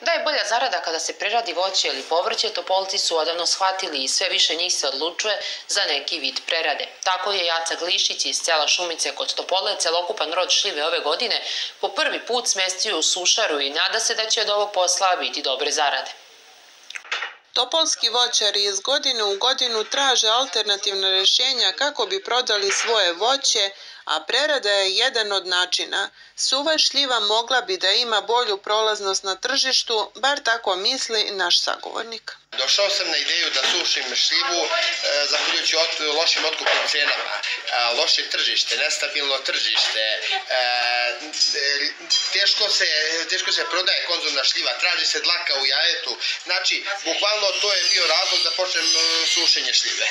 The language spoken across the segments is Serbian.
Da je bolja zarada kada se preradi voće ili povrće, Topolci su odavno shvatili i sve više njih se odlučuje za neki vid prerade. Tako je Jaca Glišić iz sela Šumice kod Topole celokupan rod šljive ove godine po prvi put smestio u sušaru i nada se da će od ovog posla biti dobre zarade. Topolski voćari iz godine u godinu traže alternativna rješenja kako bi prodali svoje voće, a prerada je jedan od načina. Suva šljiva mogla bi da ima bolju prolaznost na tržištu, bar tako misli naš sagovornik. Došao sam na ideju da sušim šljivu e, zahvaljujući od, lošim otkupnim cenama, e, loše tržište, nestabilno tržište, e, teško se, teško se prodaje konzumna šljiva, traži se dlaka u jajetu. Znači, bukvalno to je bio razlog da počnem e, sušenje šljive.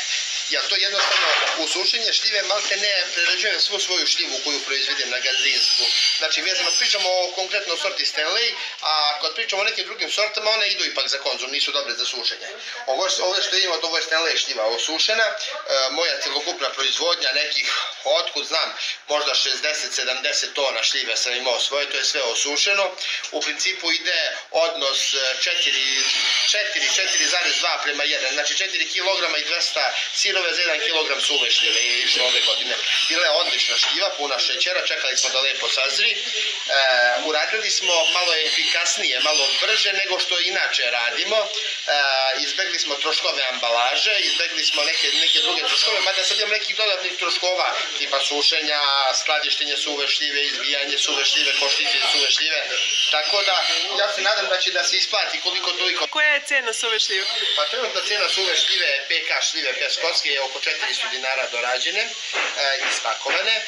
Ja to jednostavno u sušenje šljive malte ne prerađujem svu svoju šljivu koju proizvedem na gazdinsku. Znači, vezano pričamo o konkretno sorti Stanley, a kad pričamo o nekim drugim sortama, one idu ipak za konzum, nisu dobre za sušenje. Ovo, ovo što imamo, ovo je Stanley šljiva osušena, e, moja celokupna proizvodnja nekih, otkud znam, možda 60-70 tona šljive sam imao svoje, to je sve osušeno. U principu ide odnos 4, 4, 4,2 prema 1, znači 4 kg i 200 sirove za 1 kg suve šljive je išlo ove godine. Bila je odlična šljiva, puna šećera, čekali smo da lepo sazri. E, uradili smo malo efikasnije, malo brže nego što inače radimo. E, izbegli smo troškove ambalaže, izbegli smo neke, neke druge troškove, mada sad imam nekih dodatnih troškova, tipa sušenja, skladištenje suve šljive, izbijanje suve šljive, koštice suve šljive. Tako da, ja se nadam da će da se isplati koliko toliko. Koja je cena suve šljive? Pa trenutna cena suve šljive, PK šljive bez kocke je oko 400 dinara dorađene, e, ispakovane. E,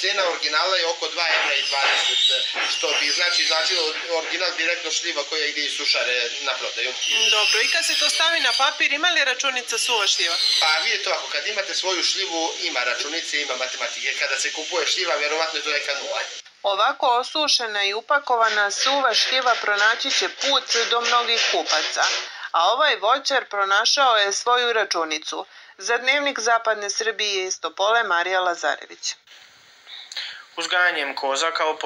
cena originala je oko 2 evra i 20, što bi znači značilo original direktno šljiva koja ide iz sušare na prodaju. Dobro, i kad se to stavi na papir, ima li računica suva šljiva? Pa vidite ovako, kad imate svoju šljivu, ima računice, ima matematike. Kada se kupuje šljiva, verovatno je to neka nula. Ovako osušena i upakovana suva šljiva pronaći će put do mnogih kupaca, a ovaj voćar pronašao je svoju računicu. Za dnevnik Zapadne Srbije iz Topole Marija Lazarević. Uzgajanjem koza kao